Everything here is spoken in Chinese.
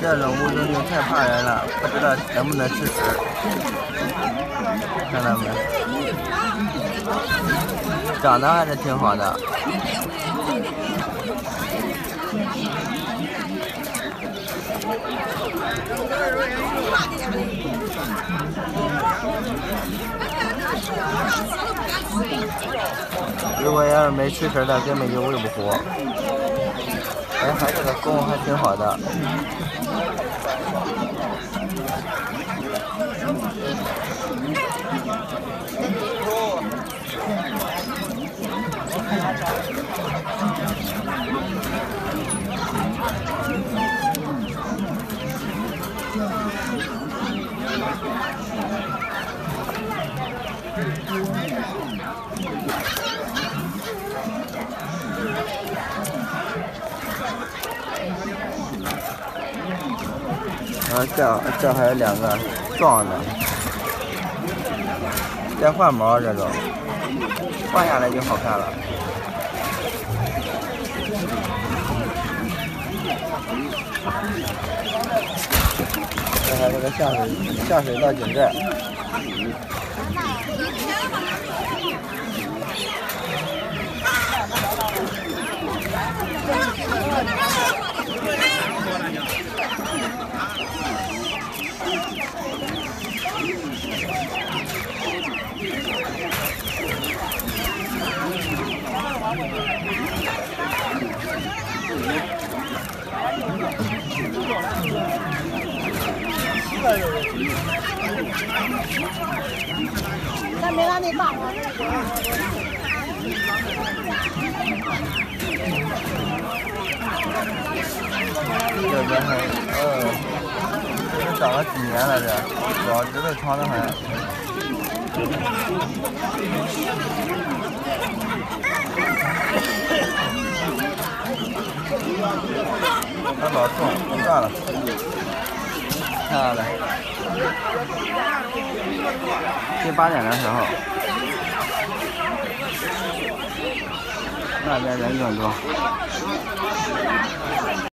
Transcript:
这种乌冬牛太怕人了，不知道能不能吃食。看到没？长得还是挺好的。如果要是没吃食的，根本就喂不活。哎，还是个公，还挺好的。啊，这这还有两个壮的，在换毛这种，换下来就好看了。这还是个下水下水道井盖。那没让你绑了。这边还，呃，长了几年了这，脚趾头长得很。它老重，算了，看到了。近八点的时候，那边人更多。